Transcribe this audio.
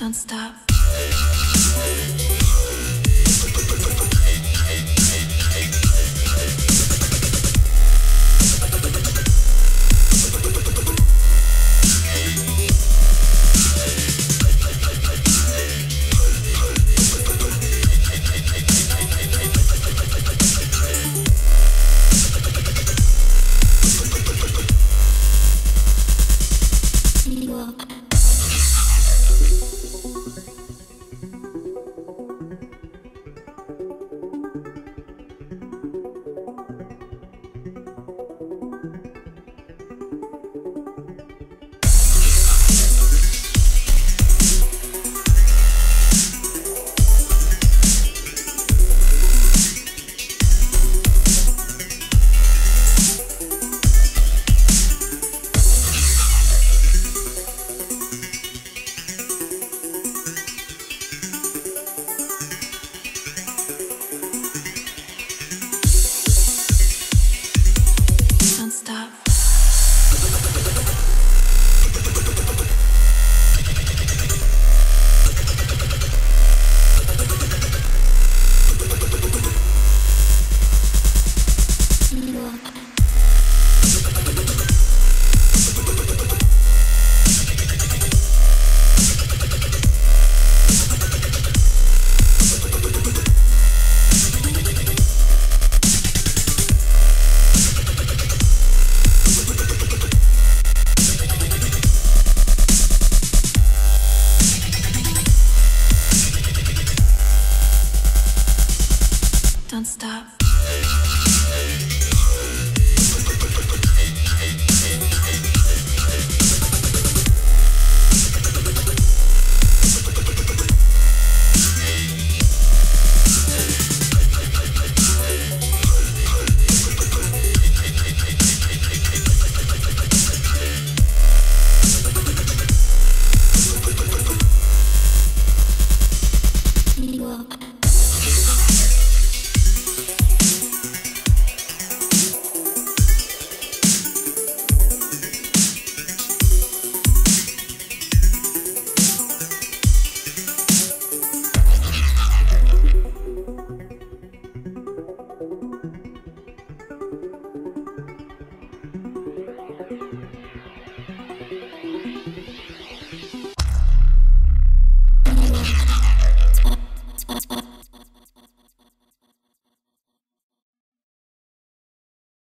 don't stop. Don't stop.